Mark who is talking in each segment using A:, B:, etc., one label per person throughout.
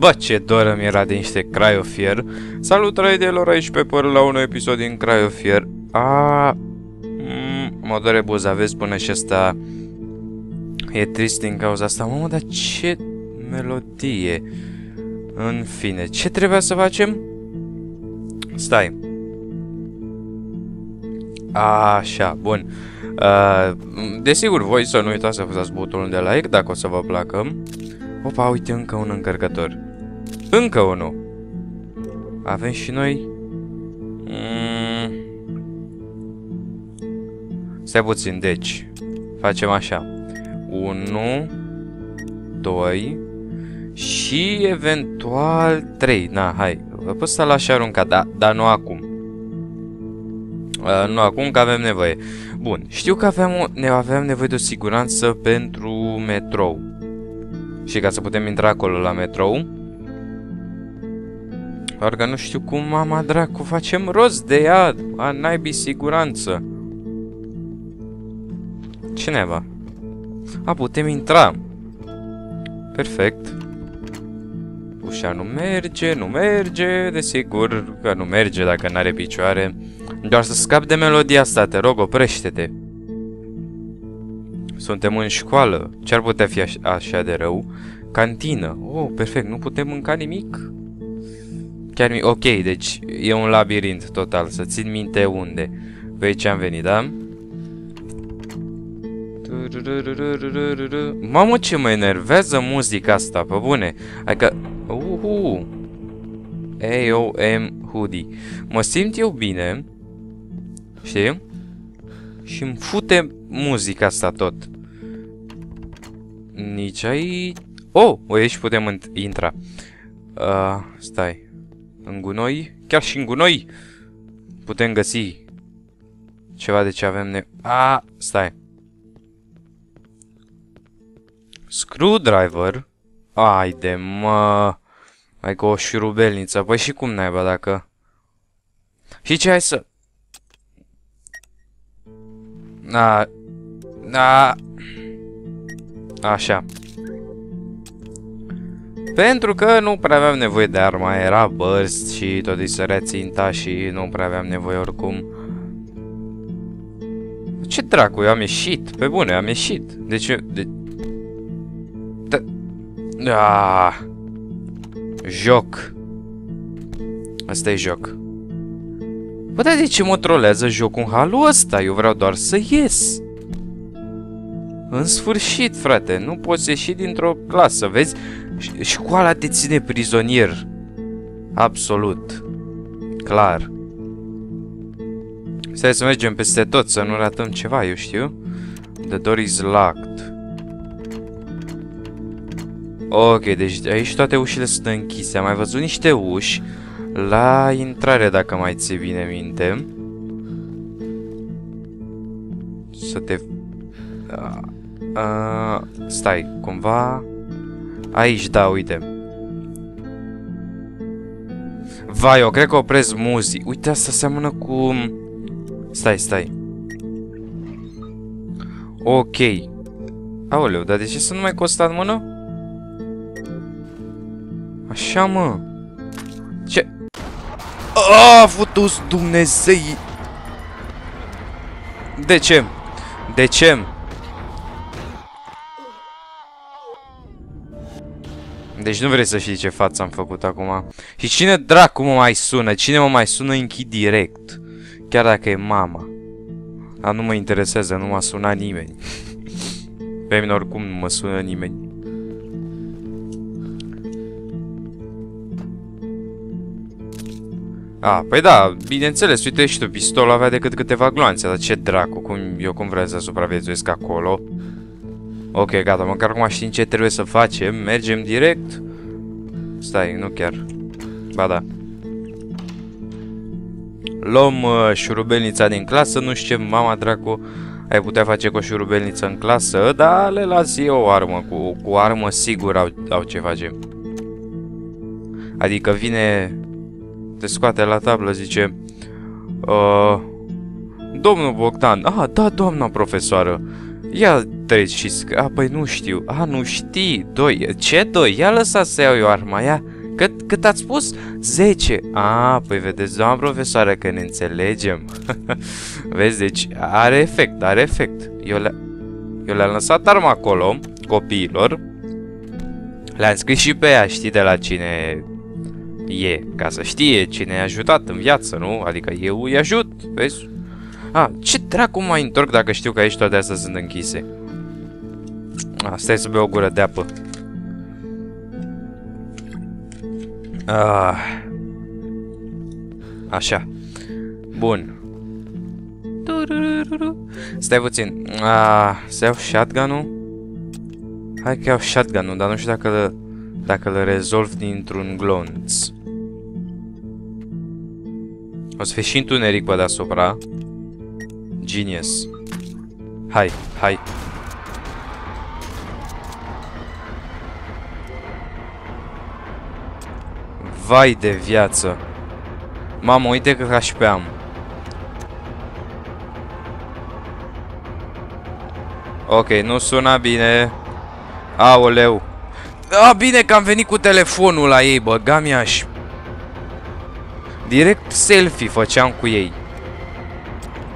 A: Bă, ce doră mi era de niște Cryofier. Salutare de lor aici pe păr la un episod din Cryofier. A, mm, mă doare buza, vezi până și asta e trist din cauza asta. Mamă, dar ce melodie. În fine, ce trebuia să facem? Stai. Așa, bun. Uh, desigur, voi să nu uitați să apăsați butonul de like dacă o să vă placă. Opa, uite, încă un încărcător. Încă unul. Avem și noi... Mm. Stai puțin, deci... Facem așa. 1... 2... Și eventual 3. Na, hai. Vă să l așa arunca, dar da, nu acum. Uh, nu acum că avem nevoie. Bun, știu că aveam, o, ne aveam nevoie de o siguranță pentru metrou. Și ca să putem intra acolo la metrou. Doar că nu știu cum mama dracu facem rost de ea. A naibii siguranță. Ce neva? A, putem intra. Perfect. Ușa nu merge, nu merge, desigur că nu merge dacă nu are picioare. Doar să scap de melodia asta, te rog, oprește-te. Suntem în școală. Ce ar putea fi așa de rău? Cantină. Oh, perfect. Nu putem mânca nimic? Chiar mi... Ok, deci e un labirint total. Să țin minte unde. Pe aici am venit, da? Mamă, ce mă enervează muzica asta, pe bune. Adică... Uhu. AOM Hoodie. Mă simt eu bine. Știi? Și îmi fute muzica asta tot. Nici aici... Oh! Aici putem intra. Uh, stai. În gunoi? Chiar și în gunoi putem găsi ceva de ce avem ne... A, stai. Screwdriver? Ai de mă... Hai cu o șurubelniță. Păi și cum naiba dacă... Și ce ai să... A... A... Așa. Pentru că nu prea aveam nevoie de arma, era burst și tot îi sărea ținta și nu prea aveam nevoie oricum. Ce dracu, eu am ieșit, pe bune, am ieșit. De ce... De... Da... Ah. Joc. Asta e joc. Bă, dar de ce mă trolează jocul în halul ăsta? Eu vreau doar să ies. În sfârșit, frate, nu poți ieși dintr-o clasă, vezi? Școala te ține prizonier. Absolut. Clar. Stai să mergem peste tot, să nu ratăm ceva, eu știu. The door is locked. Ok, deci aici toate ușile sunt închise. Am mai văzut niște uși la intrare, dacă mai ții bine minte. Să te... Uh, uh, stai, cumva... Aici, da, uite. Vai, eu cred că opresc muzic. Uite, asta seamănă cu... Stai, stai. Ok. Aoleu, dar de ce să nu mai costat în mână? Așa, mă. Ce? A, futus Dumnezei! De ce? De ce? Deci nu vreți să știți ce față am făcut acum. Și cine dracu mă mai sună? Cine mă mai sună închid direct? Chiar dacă e mama. Dar nu mă interesează, nu m-a sunat nimeni. Pe mine oricum nu mă sună nimeni. A, păi da, bineînțeles, uite și tu, pistolul avea decât câteva gloanțe, dar ce dracu, cum, eu cum vreau să supraviețuiesc acolo? Ok, gata, măcar acum știm ce trebuie să facem. Mergem direct. Stai, nu chiar. Ba da. Luăm uh, șurubelnița din clasă, nu știu ce, mama dracu, ai putea face cu o șurubelniță în clasă, dar le las eu o armă, cu, cu armă sigur au, au ce face. Adică vine, te scoate la tablă, zice, uh, Domnul Bogdan, ah, da, doamna profesoară, Ia treci și sc... A, păi nu știu. A, nu știi. Doi. Ce doi? Ia lăsa să iau eu arma. Ia. Cât, cât ați spus? 10. A, păi vedeți, doamna profesoară, că ne înțelegem. Vezi, deci are efect, are efect. Eu le eu le-am lăsat arma acolo, copiilor. Le-am scris și pe ea, știi de la cine e, ca să știe cine i-a ajutat în viață, nu? Adică eu îi ajut, vezi? A, ce dracu mai întorc dacă știu că aici toate astea sunt închise? A, stai să beau o gură de apă. Ah. Așa. Bun. Stai puțin. Ah, să iau shotgun-ul? Hai că iau shotgun-ul, dar nu știu dacă le, dacă le rezolv dintr-un glonț. O să fie și întuneric pe deasupra. Genius. Hai, hai. Vai de viață. Mamă, uite că HP am. Ok, nu suna bine. Aoleu. A, bine că am venit cu telefonul la ei, bă, gamiaș. Direct selfie făceam cu ei.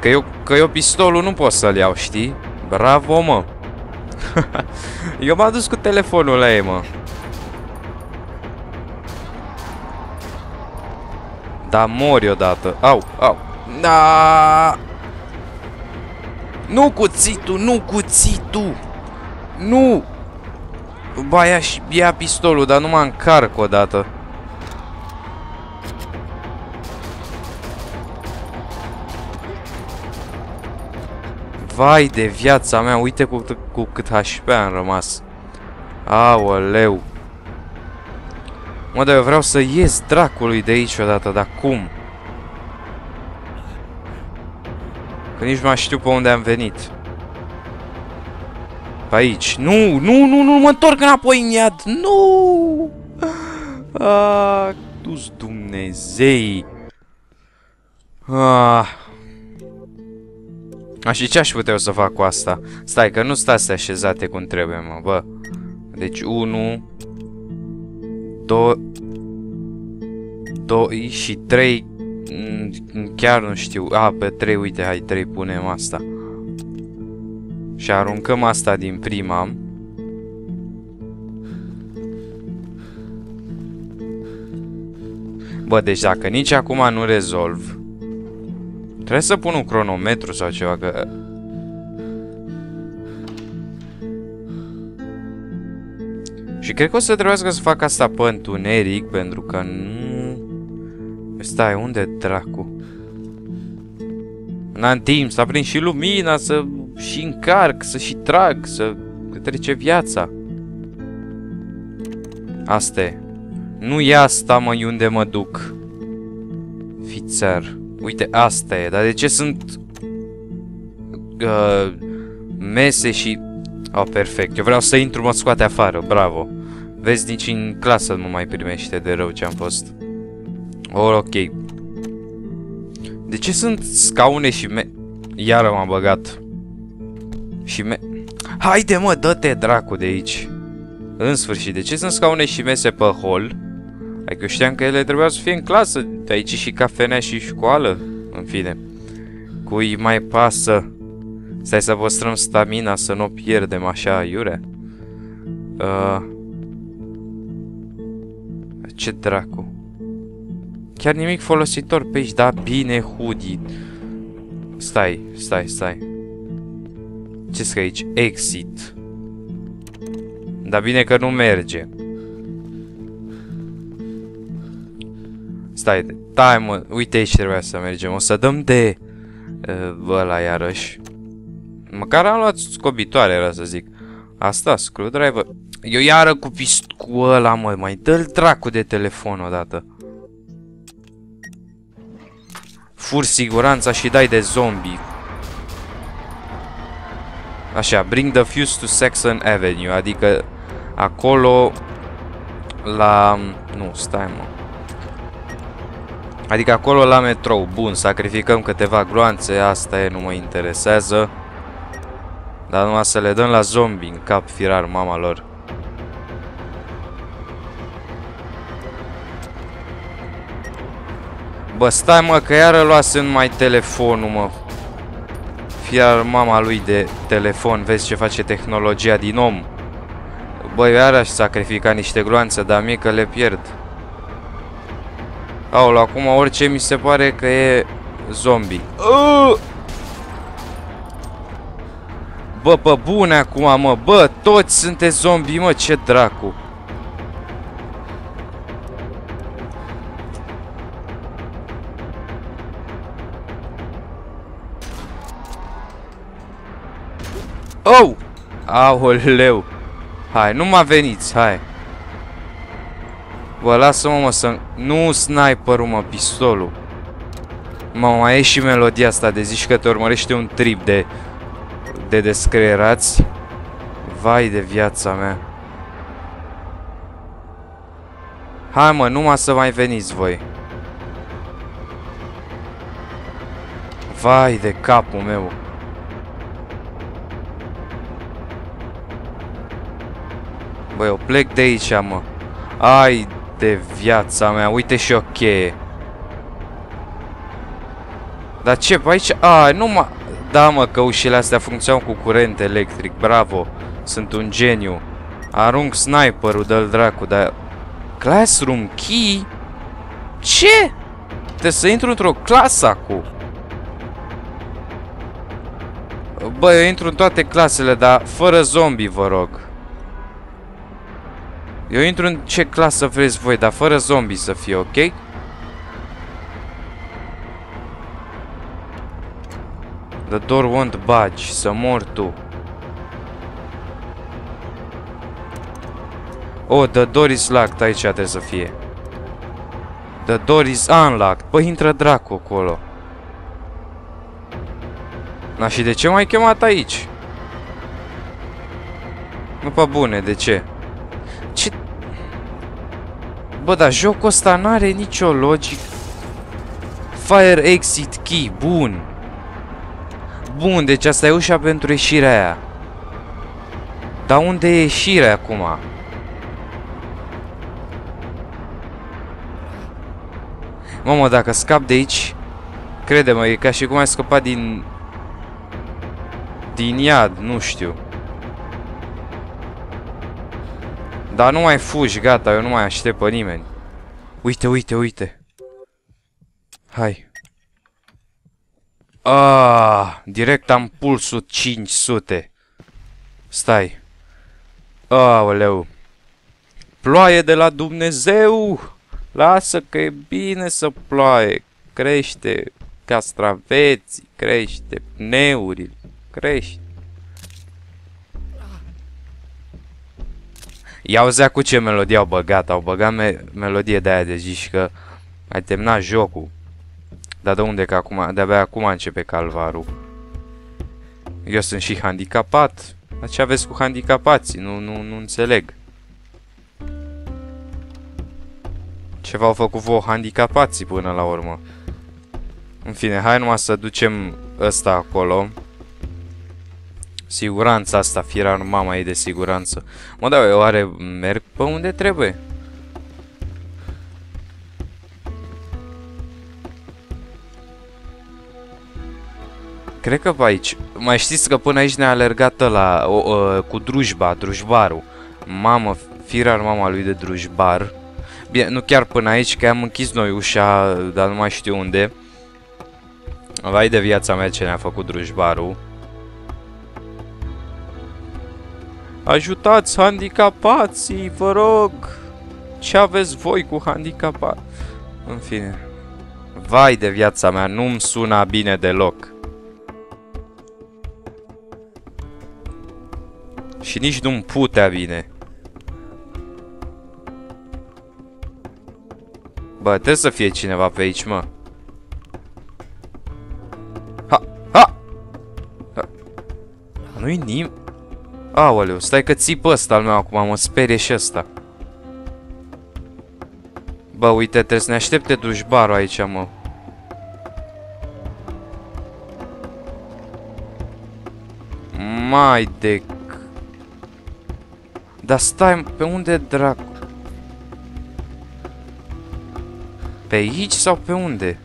A: Că eu, că eu pistolul nu pot să-l iau, știi? Bravo, mă. eu m-am dus cu telefonul la ei, mă. Da, mori odată. Au, au. Da. Nu cuțitul, nu cuțitul! Nu! Ba, ia, ia pistolul, dar nu mă încarc odată. Vai de viața mea, uite cu, cu cât HP am rămas. Aoleu. Mă, dar eu vreau să ies dracului de aici odată, dar cum? Că nici nu mai știu pe unde am venit. Pe aici. Nu, nu, nu, nu, mă întorc înapoi în iad. Nu! Ah, tu Dumnezei. Ah. Aș, și ce aș putea să fac cu asta? Stai, că nu stați așezate cum trebuie, mă, bă. Deci, 1, 2, 2 și 3 Mm, chiar nu știu. A, pe 3, uite, hai 3 punem asta. Și aruncăm asta din prima. Bă, deci dacă nici acum nu rezolv, trebuie să pun un cronometru sau ceva, că... Și cred că o să trebuiască să fac asta pe întuneric, pentru că nu Stai, unde dracu? N-am timp să aprind și lumina, să și încarc, să și trag, să trece viața. Asta e. Nu e asta, mă, unde mă duc. Fițar. Uite, asta e. Dar de ce sunt... Uh, mese și... Oh, perfect. Eu vreau să intru, mă scoate afară. Bravo. Vezi, nici în clasă nu mai primește de rău ce am fost. Oh, ok. De ce sunt scaune și me... Iară m-am băgat. Și me... Haide mă, dă-te dracu de aici. În sfârșit, de ce sunt scaune și mese pe hol? Adică eu știam că ele trebuia să fie în clasă. De aici și cafenea și școală. În fine. Cui mai pasă? Stai să păstrăm stamina, să nu o pierdem așa, iure. Uh... Ce dracu. Chiar nimic folositor pe aici, da? Bine, hoodie. Stai, stai, stai. ce scrie aici? Exit. Dar bine că nu merge. Stai, stai mă, uite aici trebuia să mergem. O să dăm de uh, ăla iarăși. Măcar am luat scobitoare, era să zic. Asta, screwdriver. Eu iară cu pist cu ăla, mă, mai dă-l dracu de telefon odată. Fur siguranța și dai de zombie. Așa, bring the fuse to Saxon Avenue, adică acolo la... Nu, stai mă. Adică acolo la metrou. Bun, sacrificăm câteva gloanțe, asta e, nu mă interesează. Dar numai să le dăm la zombie în cap firar mama lor. Bă, stai mă, că iară luase mai telefonul, mă. Fiar mama lui de telefon, vezi ce face tehnologia din om. Băi, iarăși sacrifica niște gloanțe, dar mie că le pierd. Aolo, acum orice mi se pare că e zombie. Uh! Bă, pe bune acum, mă, bă, toți sunteți zombie, mă, ce dracu. Oh! Aoleu! Hai, nu mă veniți, hai! Bă, lasă-mă, mă, să... Nu sniperul, mă, pistolul. Mă, mai e și melodia asta de zici că te urmărește un trip de... De descreierați. Vai de viața mea. Hai, mă, numai să mai veniți voi. Vai de capul meu. Băi, eu plec de aici, mă. Ai de viața mea, uite și o cheie. Dar ce, pe aici? A, nu mă... Da, mă, că ușile astea funcționeau cu curent electric, bravo. Sunt un geniu. Arunc sniperul, dă-l dracu, dar... Classroom key? Ce? Trebuie să intru într-o clasă acum. Bă, eu intru în toate clasele, dar fără zombie, vă rog. Eu intru în ce clasă vreți voi, dar fără zombie să fie, ok? The door won't budge, să mor tu. Oh, the door is locked, aici trebuie să fie. The door is unlocked. Păi intră dracu acolo. Na și de ce m-ai chemat aici? Nu pe bune, de ce? Ce... Bă, dar jocul ăsta n-are nicio logic. Fire exit key, bun. Bun, deci asta e ușa pentru ieșirea aia. Dar unde e ieșirea acum? Mamă, dacă scap de aici, crede-mă, e ca și cum ai scăpat din... Din iad, nu știu. Dar nu mai fugi, gata, eu nu mai aștept pe nimeni. Uite, uite, uite. Hai. Ah, direct am pulsul 500. Stai. Aoleu. Ploaie de la Dumnezeu! Lasă că e bine să ploaie. Crește castraveții, crește pneurile, crește. Ia auzea cu ce melodie au băgat. Au băgat me melodie de aia de zici că ai terminat jocul. Dar de unde că acum, de-abia acum începe calvarul. Eu sunt și handicapat. Dar ce aveți cu handicapații? Nu, nu, nu înțeleg. Ceva au făcut vouă handicapații până la urmă. În fine, hai numai să ducem ăsta acolo. Siguranța asta, fiera mama e de siguranță. Mă, da, eu oare merg pe unde trebuie? Cred că pe aici. Mai știți că până aici ne-a alergat la o, o, cu drujba, drujbarul. Mamă, firar mama lui de drujbar. Bine, nu chiar până aici, că am închis noi ușa, dar nu mai știu unde. Vai de viața mea ce ne-a făcut drujbarul. Ajutați handicapații, vă rog! Ce aveți voi cu handicapat? În fine. Vai de viața mea, nu-mi suna bine deloc. Și nici nu-mi putea bine. Bă, trebuie să fie cineva pe aici, mă. Ha! Ha! ha. Nu-i nim... Aoleu, stai că țipă ăsta al meu acum, mă sperie și ăsta. Bă, uite, trebuie să ne aștepte dușbarul aici, mă. Mai de... Dar stai, pe unde dracu? Pe aici sau pe unde?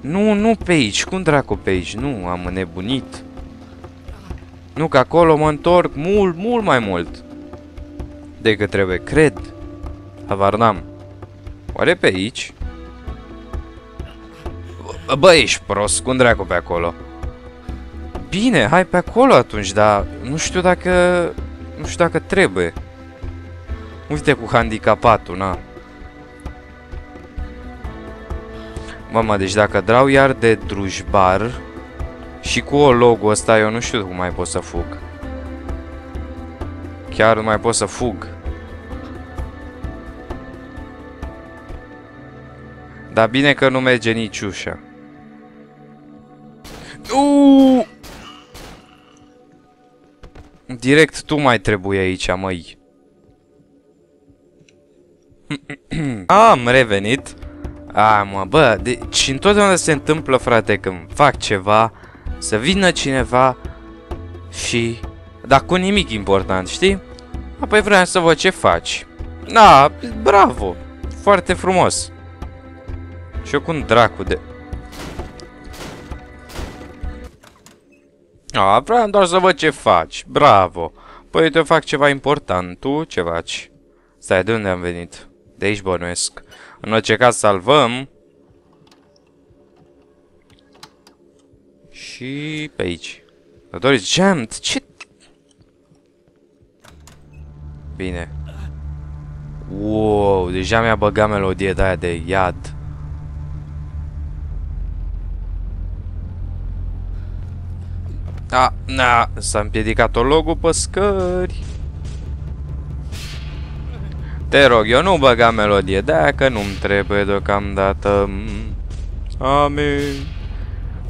A: Nu, nu pe aici. Cum dracu pe aici? Nu, am înnebunit. Nu, că acolo mă întorc mult, mult mai mult. Decât trebuie, cred. Havar n-am. Oare pe aici? Bă, ești prost, cum dracu pe acolo? Bine, hai pe acolo atunci, dar nu știu dacă... Nu știu dacă trebuie. Uite cu handicapatul, na. Mama, deci dacă drau iar de drujbar și cu o logo ăsta, eu nu știu cum mai pot să fug. Chiar nu mai pot să fug. Dar bine că nu merge nici ușa. Uuu! Direct tu mai trebuie aici, măi. Am revenit. A, mă, bă, deci întotdeauna se întâmplă, frate, când fac ceva, să vină cineva și... Dar cu nimic important, știi? Apoi vreau să văd ce faci. Da, bravo! Foarte frumos. Și eu cu un dracu de... A, vreau doar să văd ce faci. Bravo. Păi te fac ceva important. Tu ce faci? Stai, de unde am venit? De aici bănuiesc. În orice caz salvăm. Și pe aici. Doris jammed. Ce? Bine. Wow, deja mi-a băgat melodie de aia de iad. Da, na, s-a împiedicat o logo pe scări. Te rog, eu nu băga melodie dacă nu-mi trebuie deocamdată. Amin.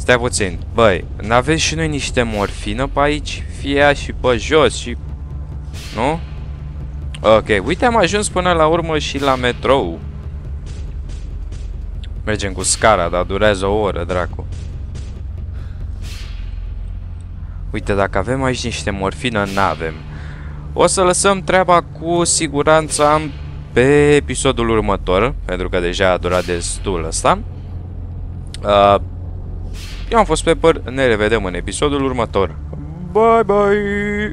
A: Stai puțin. Băi, n-aveți și noi niște morfină pe aici? Fie și pe jos și... Nu? Ok, uite am ajuns până la urmă și la metrou. Mergem cu scara, dar durează o oră, dracu. Uite, dacă avem aici niște morfină, n-avem. O să lăsăm treaba cu siguranță pe episodul următor, pentru că deja a durat destul ăsta. Uh, eu am fost Pepper, ne revedem în episodul următor. Bye bye!